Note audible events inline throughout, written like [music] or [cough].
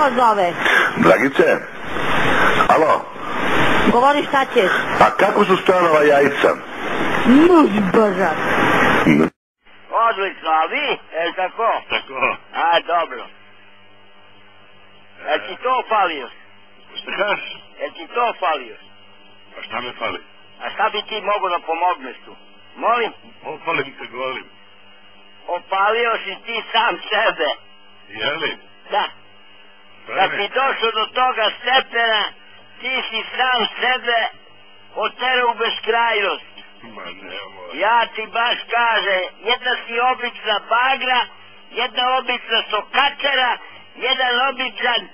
Ko zove? Dragice? Alo? Govori šta ćeš? A kako su Stojanova jajca? Muž boža. Odlično, a vi? E, tako? Tako. A, dobro. E ti to falio? Šta kažeš? E ti to falio? Pa šta me fali? A šta bi ti mogo da pomogneš tu? Molim? Opalim te golim. Opalio si ti sam sebe. Jeli? Da. Kad me? si došao do toga stepena, ti si sam sebe oterao u beskrajnost. Ja ti baš kaže, jedna si obična bagra, jedna obična sokačara, jedan običan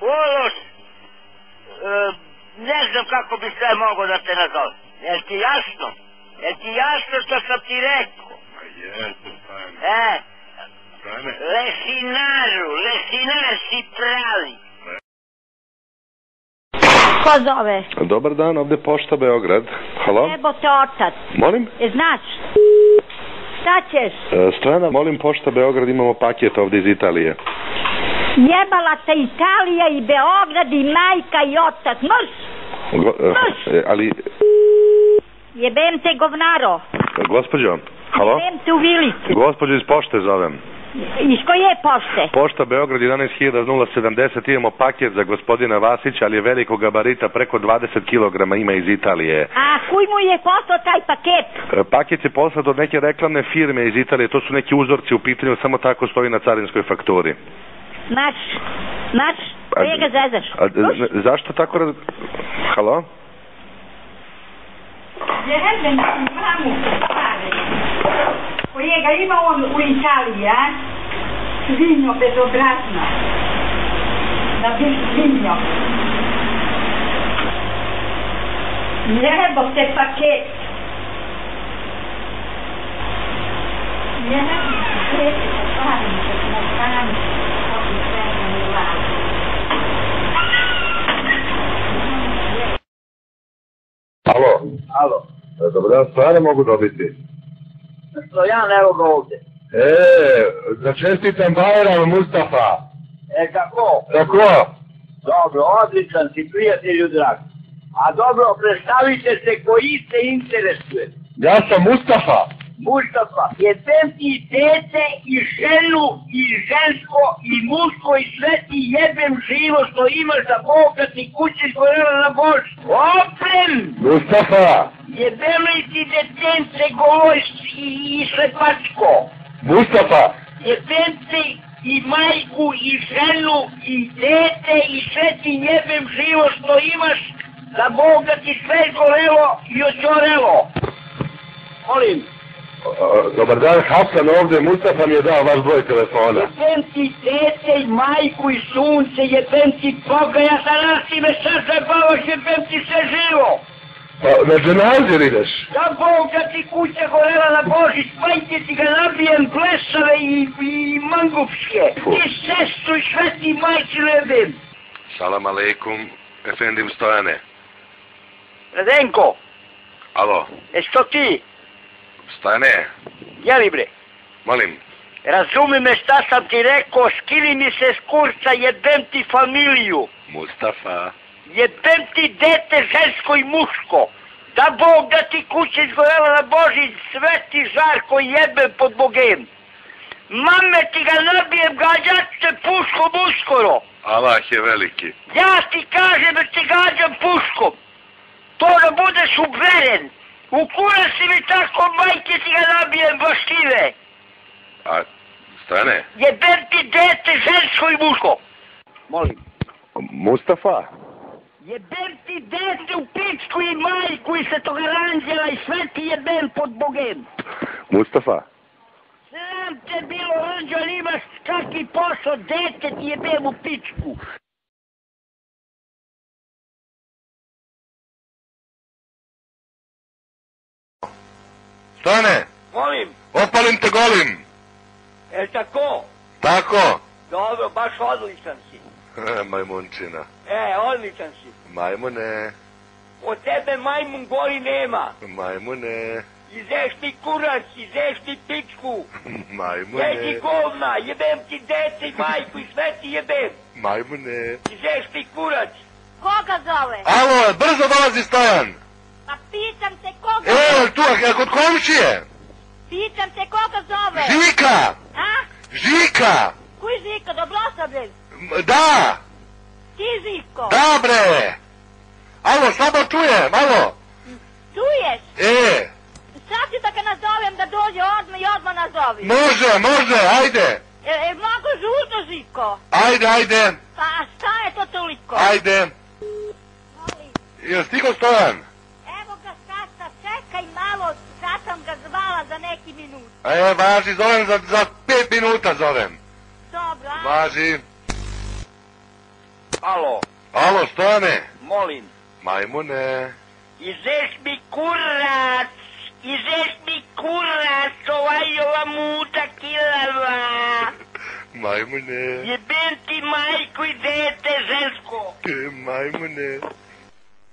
ološ, e, ne znam kako bi sve mogo da te nazove. Jel ti jasno? Jel ti jasno što sam ti rekao? Ma jeste, Stojane. E, Lesinaru, lesinar si pravi. Ko zove? Dobar dan, ovde Pošta Beograd. Halo? Nebo te otac. Molim? E, znaš? Šta ćeš? E, Stojana, molim Pošta Beograd, imamo paket ovde iz Italije. Jebala te Italija i Beograd i majka i otac. Mrš! Go, e, e, ali, Jebem te govnaro. gospođo, halo? Jebem te u vilicu. Gospođo iz Pošte zovem. Iz koje pošte? Pošta Beograd 11070, imamo paket za gospodina Vasića, ali je velikog gabarita, preko 20 kg ima iz Italije. A kuj mu je poslao taj paket? E, Paket je poslat od neke reklamne firme iz Italije, to su neki uzorci u pitanju, samo tako stoji na carinskoj fakturi. Znaš? A- Koje ga zezaš? A, z- zašto tako raz... Halo? Jebem ti mamu stare. Kojega ima on u Italiji, a? Svinjo bezobrazna. Da bi svinjo. Jebo te paket. Jebo te paket. Parim se na strani. Kako se ne vlada. Alo? Alo, E, Dobro dan, stvarno mogu dobiti. Što ja ne ga ovde. E, da čestitam Bajram Mustafa. E, kako? Tako? Dobro, odličan si, prijatelju drag. A dobro, predstavite se koji se interesuje. Ja sam Mustafa. Mustafa, jebem ti dete i ženu i žensko i muško i sve ti jebem živo što imaš za Boga ti kući izgorela na Bož. Oprem! Mustafa. Jebem li ti detence gološ i, i slepačko? Mustafa. Jebem ti i majku i ženu i dete i sve ti jebem živo što imaš za Boga ti sve izgorelo i očorelo. Molim. Dobar dan, Hasan ovde, Mustafa mi je dao vaš broj telefona. Jebem ti dete i majku i sunce, jebem ti Boga, ja sam nas ti me sad zabavaš, jebem ti sve živo. Pa, na dženazir ideš. Da Boga ti kuća gorela na Božić, majke ti ga nabijem plesave i, i mangupske. Ti sestru i sve ti majci jebem. Salam aleikum, efendim Stojane. Radenko, Alo, jes to ti? Stojane, Jeli bre? molim. Razumi me šta sam ti rekao, skini mi se s kurca, jebem ti familiju. Mustafa. Jebem ti dete žensko i muško. Da Bog da ti kuća izgorela na Božić, sve ti žarko jebem pod Bogem. Mame ti ga nabijem, gađat te puškom uskoro. Allah je veliki. Ja ti kažem da ti gađam puškom. To da budeš uveren. U kurac si mi tako, majke ti ga nabijem baštive. A, Stojane? Jebem ti dete žensko i muško. Molim. Mustafa? Jebem ti dete u pičku i majku i svetog aranđela i sve ti jebem pod Bogem. Mustafa? Sram te bilo ranđo, ali imaš čak i posao, dete ti jebem u pičku. Stojane, Molim, opalim te golim. je tako? Tako? Dobro, baš odličan si. [laughs] Majmunčina. E, odličan si. Majmune, Od tebe majmun gori nema. majmune. Izeš mi kurac, izeš mi pičku. [laughs] Majmune, Jedi govna, jebem ti dete i majku i sve ti jebem. majmune. Izeš mi kurac. Koga zove? Alo, brzo dolazi Stojan. Pa pitam te koga Evo, tu, a kod komšije. Pitam te koga zove? Žika, A? Žika. Kuj Žiko, Dobrosabljen? M- Da, Ti Žiko? da bre. Alo, slabo čujem, alo. Čuješ? E, Sad ću da ga nazovem da dođe odmah i odmah nazovi. može, može, ajde. E, e, mnogo žuto, Žiko. Ajde, ajde, Pa šta je to toliko? ajde. Molim, Jel stigo Stojan? Evo ga sasta, čekaj malo, sad sam ga zvala za neki minut. E, važi, zovem za, za pet minuta zovem. Dobro, a? Važi. Alo, Alo, Stojane. molim. Majmune. Izeš mi kurac, izeš mi kurac, ovaj ova muta kilava. [laughs] Majmune. Jebem ti majku i dete žensko. E, majmune.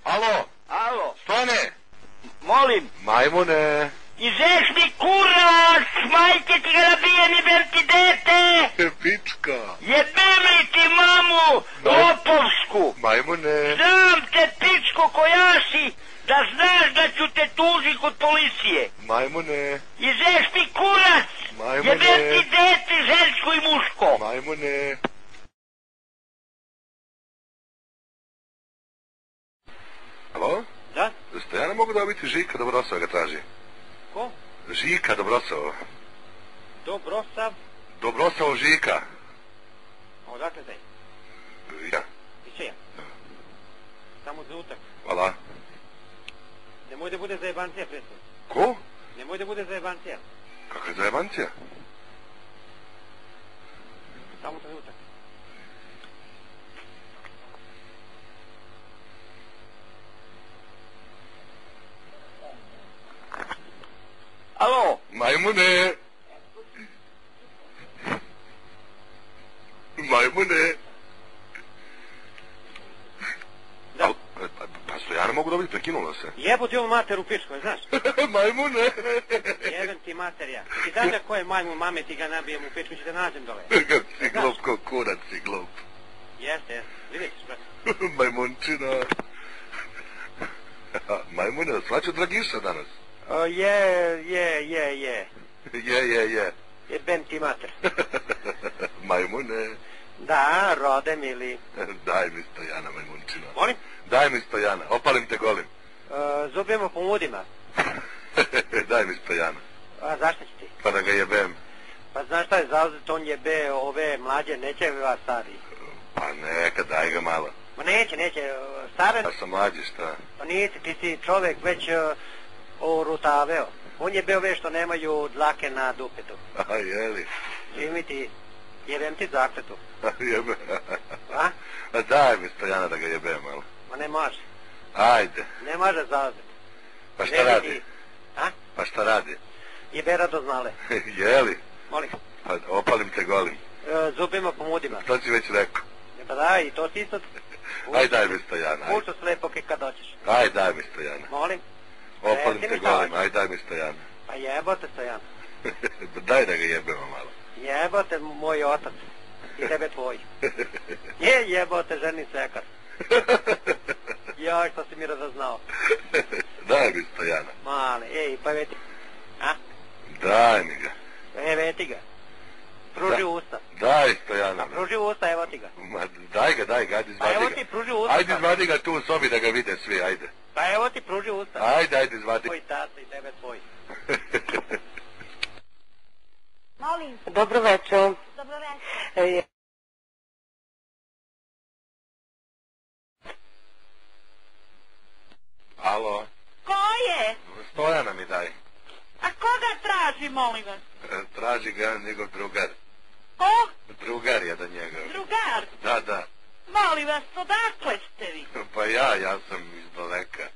Alo, Alo, Stojane. molim. Majmune. Izeš mi kurac, majke ti ga nabijem, jebem ti dete. E, pička. Jebem li ti mamu, lopovsku. Majmune. Znam te pičko koja si, da znaš da ću te tuži kod policije. Majmune. Izeš mi kurac, Majmune. jebem ti dete žensko i muško. Majmune. Alo? Da? Stojana mogu dobiti Žika Dobrosova ga traži. Žika Dobrosova. Dobrosav. Dobrosov Žika. A odakle taj? Ja, Piše ja. Samo za utak. hvala. Nemoj da bude za jebancija predstav. Ko? Nemoj da bude za jebancija. Kakva je zajebancija? Samo za utak. Alo, Majmune. Majmune. Da. Al, pa, pa Stojana mogu dobiti, prekinulo se. [laughs] jebo ti ovu mater u pičku, znaš? Majmune. Jebem ti materija. Ti znaš da ko je majmu mame ti ga nabijem u pičku, ću te nađem dole. [laughs] Si glup, ko kurac si glup. Jeste, jeste. Vidjet ćeš, brate. [laughs] Majmunčina. Majmune, svaću Dragiša danas. O, je, je, je, je. [laughs] Je, je, je. Jebem ti mater. [laughs] Majmune. Da, rode mili. [laughs] Daj mi Stojana, majmunčina. Molim? Daj mi Stojana, opalim te golim. Uh, zubimo po mudima. Daj mi Stojana. A zašto ti? Pa da ga jebem. Pa znaš šta je zauzet, on jebe ove mlađe, neće vas stari. Pa neka, daj ga malo. Ma neće, neće, stare, Ja sam mlađi, šta? pa nisi, ti si čovjek već uh, orutaveo. On je bio ove što nemaju dlake na dupetu. [laughs] A, jeli? Čimi ti, jebem ti zakletu. Jebe. A? A daj mi Stojana da ga jebem malo. Ma ne može, Ajde. ne može zauzet. Pa šta radi? A? Pa šta radi? Jebe rado znale. [laughs] Jeli? Molim. Pa opalim te golim. Uh, zubimo po mudima. To si već rekao. E, Pa da, i to si isto... [laughs] Aj daj mi Stojana. Aj, Pušta slepo kad doćeš. aj daj mi Stojana. Molim. Opalim Reci te mi šta golim. hoćeš. Aj daj mi Stojana. Pa jebote Stojan. [laughs] daj da ga jebemo malo. Jebote moj otac. I tebe tvoj. [laughs] Je jebote ženi sekar. [laughs] Joj što si mi razaznao. daj mi Stojana. Male, ej, pa veti. A? Daj mi ga. E, veti ga. Pruži Da. usta. Daj Stojana. Pa pruži usta, evo ti ga. Ma, daj ga, daj ga, ajde Pa evo izvadi ti ga. pruži usta. Ajde izvadi ga tu u sobi da ga vide svi, ajde. Pa evo ti pruži usta. Ajde, ajde izvadi. Tvoj tata i tebe tvoj. [laughs] Molim, Dobro večer. dobro večer. E, Alo, Ko je? Stojana mi daj. A koga traži, molim vas? E, Traži ga njegov drugar. Ko? Drugar je da njega. Drugar? Da, da. Mali vas, odakle ste vi? [laughs] Pa ja, ja sam iz daleka.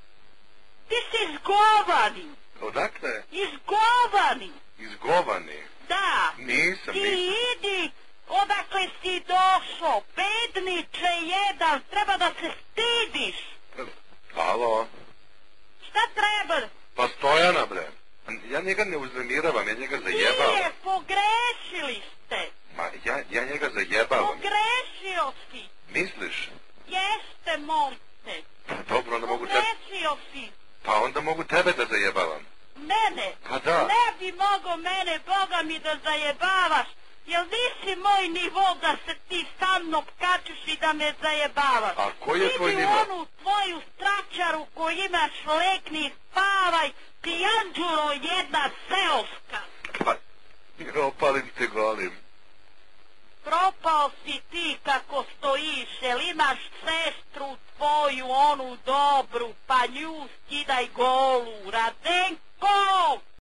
Ti si izgovani. Odakle? Izgovani. Izgovani? Da. Nisam, Ti nisam. Ti idi odakle si došao, bedniče jedan, treba da se stidiš. Halo? Šta treba? Pa Stojana, bre. Ja njega ne uznemiravam, ja njega zajebavam. Nije, pogrešili ste. Ma, ja, ja njega zajebavam. močaru kojima šlekni spavaj pijanđulo jedna seoska. Pa, propalim te golim. Propao si ti kako stojiš, jel imaš sestru tvoju, onu dobru, pa nju skidaj golu, Radenko!